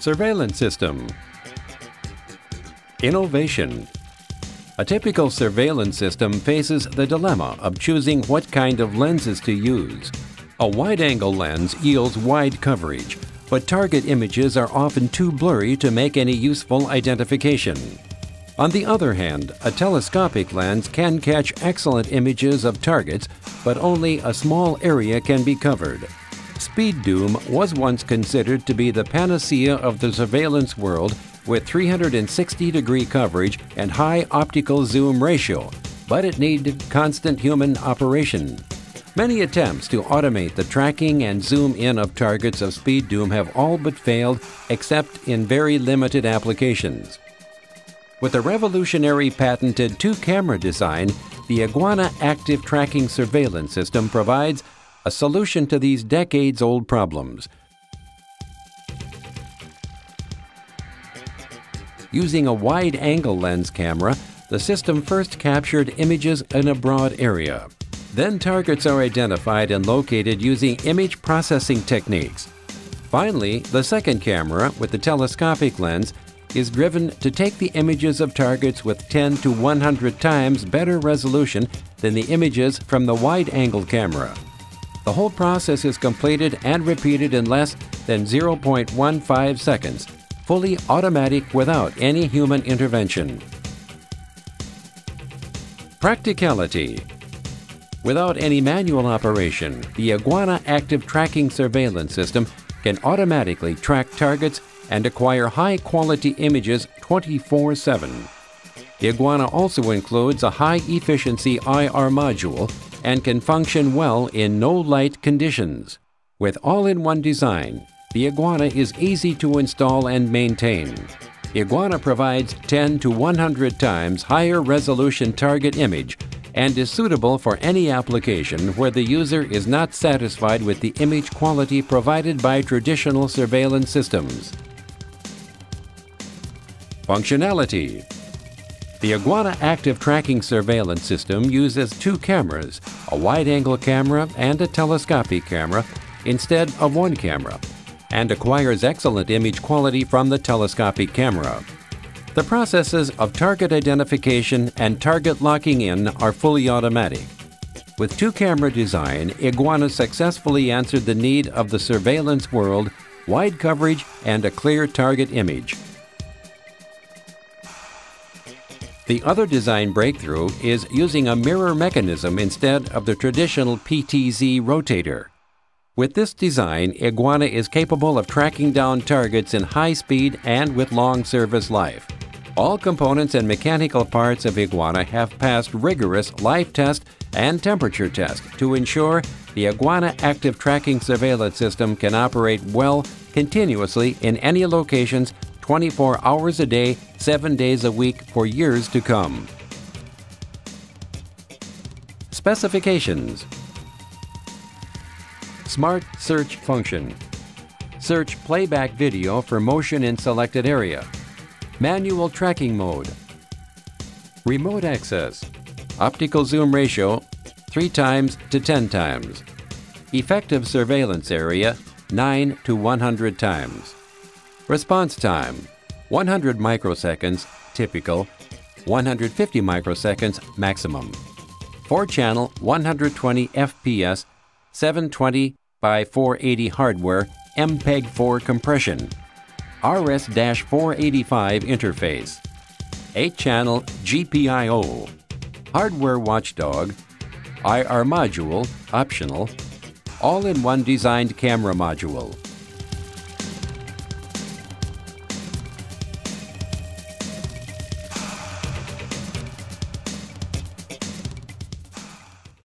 Surveillance System Innovation A typical surveillance system faces the dilemma of choosing what kind of lenses to use. A wide-angle lens yields wide coverage, but target images are often too blurry to make any useful identification. On the other hand, a telescopic lens can catch excellent images of targets, but only a small area can be covered. Speed Dome was once considered to be the panacea of the surveillance world with 360 degree coverage and high optical zoom ratio, but it needed constant human operation. Many attempts to automate the tracking and zoom in of targets of Speed Dome have all but failed, except in very limited applications. With a revolutionary patented two camera design, the Iguana Active Tracking Surveillance System provides a solution to these decades old problems. Using a wide angle lens camera, the system first captured images in a broad area. Then targets are identified and located using image processing techniques. Finally, the second camera, with the telescopic lens, is driven to take the images of targets with 10 to 100 times better resolution than the images from the wide-angle camera. The whole process is completed and repeated in less than 0.15 seconds, fully automatic without any human intervention. Practicality Without any manual operation, the Iguana Active Tracking Surveillance System can automatically track targets and acquire high quality images 24 7. The Iguana also includes a high efficiency IR module and can function well in no light conditions. With all in one design, the Iguana is easy to install and maintain. Iguana provides 10 to 100 times higher resolution target image and is suitable for any application where the user is not satisfied with the image quality provided by traditional surveillance systems. Functionality The Iguana Active Tracking Surveillance System uses two cameras, a wide-angle camera and a telescopic camera, instead of one camera, and acquires excellent image quality from the telescopic camera. The processes of target identification and target locking in are fully automatic. With two camera design, Iguana successfully answered the need of the surveillance world, wide coverage, and a clear target image. The other design breakthrough is using a mirror mechanism instead of the traditional PTZ rotator. With this design, Iguana is capable of tracking down targets in high speed and with long service life. All components and mechanical parts of Iguana have passed rigorous life test and temperature test to ensure the Iguana Active Tracking Surveillance System can operate well continuously in any locations 24 hours a day, 7 days a week for years to come. Specifications Smart Search Function Search playback video for motion in selected area. Manual tracking mode. Remote access. Optical zoom ratio 3 times to 10 times. Effective surveillance area 9 to 100 times. Response time 100 microseconds typical, 150 microseconds maximum. 4 channel 120 FPS 720 by 480 hardware MPEG 4 compression. RS 485 interface. 8 channel GPIO. Hardware watchdog. IR module optional. All in one designed camera module.